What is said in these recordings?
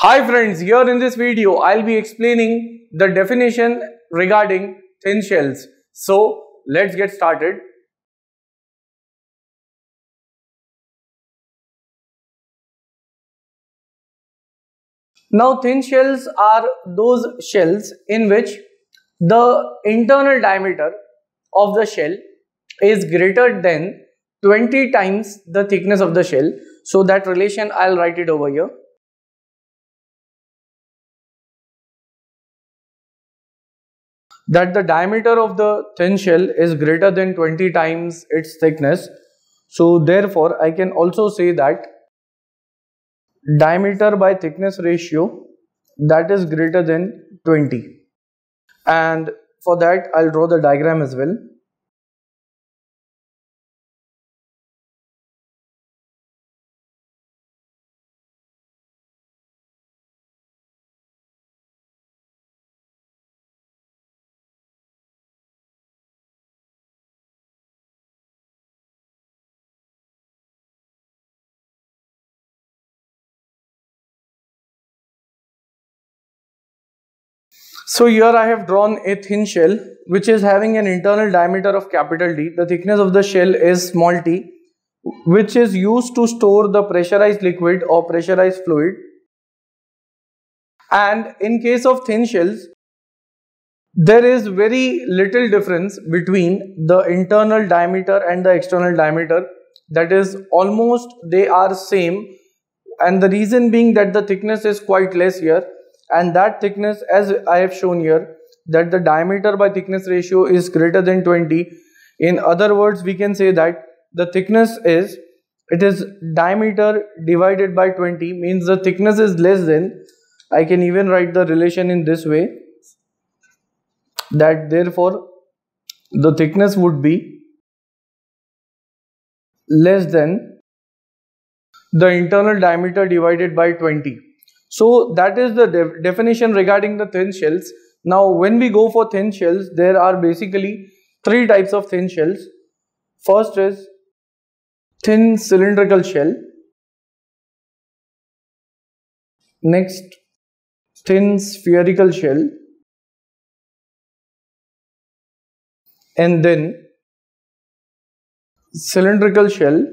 Hi friends, here in this video I'll be explaining the definition regarding thin shells. So let's get started. Now thin shells are those shells in which the internal diameter of the shell is greater than 20 times the thickness of the shell. So that relation I'll write it over here. That the diameter of the thin shell is greater than 20 times its thickness. So therefore I can also say that diameter by thickness ratio that is greater than 20 and for that I'll draw the diagram as well. So here I have drawn a thin shell which is having an internal diameter of capital D. The thickness of the shell is small t which is used to store the pressurized liquid or pressurized fluid. And in case of thin shells, there is very little difference between the internal diameter and the external diameter. That is almost they are same and the reason being that the thickness is quite less here and that thickness as I have shown here that the diameter by thickness ratio is greater than 20 in other words we can say that the thickness is it is diameter divided by 20 means the thickness is less than I can even write the relation in this way that therefore the thickness would be less than the internal diameter divided by 20 so that is the de definition regarding the thin shells. Now when we go for thin shells, there are basically three types of thin shells. First is thin cylindrical shell. Next, thin spherical shell. And then cylindrical shell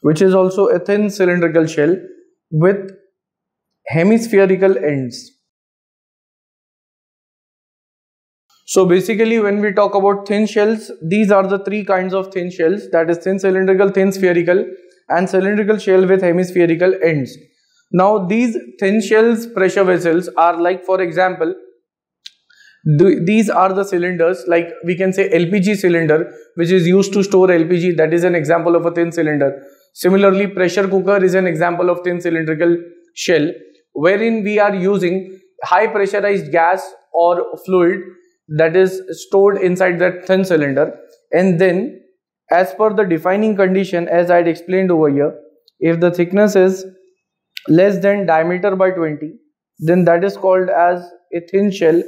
which is also a thin cylindrical shell with hemispherical ends. So basically when we talk about thin shells, these are the three kinds of thin shells that is thin cylindrical, thin spherical and cylindrical shell with hemispherical ends. Now these thin shells pressure vessels are like for example, these are the cylinders like we can say LPG cylinder which is used to store LPG that is an example of a thin cylinder. Similarly, pressure cooker is an example of thin cylindrical shell wherein we are using high pressurized gas or fluid that is stored inside that thin cylinder. And then as per the defining condition as I had explained over here if the thickness is less than diameter by 20 then that is called as a thin shell.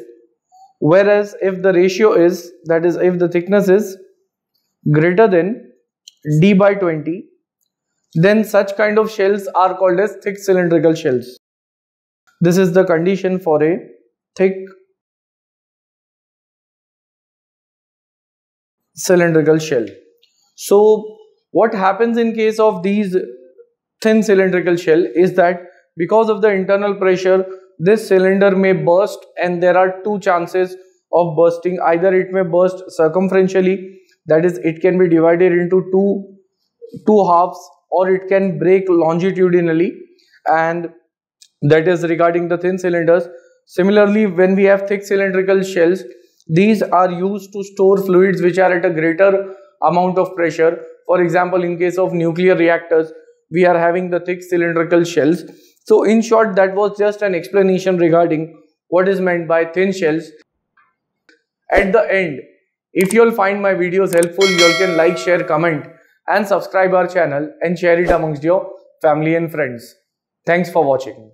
Whereas if the ratio is that is if the thickness is greater than d by 20 then such kind of shells are called as thick cylindrical shells. This is the condition for a thick cylindrical shell. So what happens in case of these thin cylindrical shell is that because of the internal pressure this cylinder may burst and there are two chances of bursting either it may burst circumferentially that is it can be divided into two two halves or it can break longitudinally and that is regarding the thin cylinders. Similarly, when we have thick cylindrical shells, these are used to store fluids which are at a greater amount of pressure. For example, in case of nuclear reactors, we are having the thick cylindrical shells. So in short, that was just an explanation regarding what is meant by thin shells. At the end, if you will find my videos helpful, you all can like, share, comment and subscribe our channel and share it amongst your family and friends. Thanks for watching.